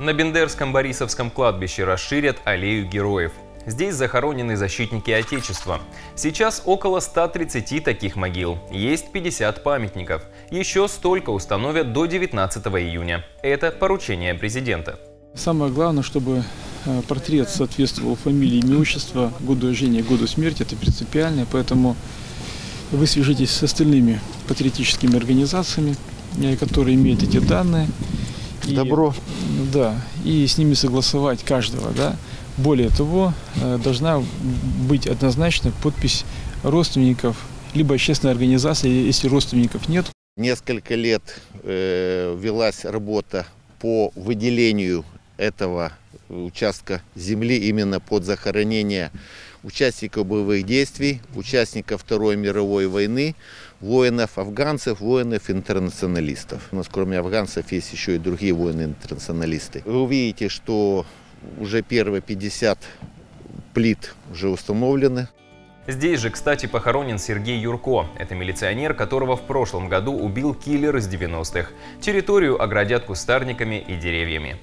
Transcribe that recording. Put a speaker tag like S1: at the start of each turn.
S1: На Бендерском Борисовском кладбище расширят аллею героев. Здесь захоронены защитники Отечества. Сейчас около 130 таких могил. Есть 50 памятников. Еще столько установят до 19 июня. Это поручение президента.
S2: Самое главное, чтобы э, портрет соответствовал фамилии, имя, отчество, году рождения, году смерти. Это принципиально. Поэтому вы свяжитесь с остальными патриотическими организациями, э, которые имеют эти данные. И,
S3: Добро.
S2: Да, и с ними согласовать каждого, да. Более того, э, должна быть однозначно подпись родственников, либо общественной организации, если родственников нет.
S3: Несколько лет э, велась работа по выделению этого участка земли именно под захоронение участников боевых действий, участников Второй мировой войны, воинов афганцев, воинов-интернационалистов. У нас кроме афганцев есть еще и другие воины-интернационалисты. Вы увидите, что уже первые 50 плит уже установлены.
S1: Здесь же, кстати, похоронен Сергей Юрко. Это милиционер, которого в прошлом году убил киллер из 90-х. Территорию оградят кустарниками и деревьями.